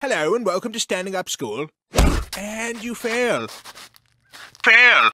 Hello and welcome to Standing Up School. And you fail. Fail.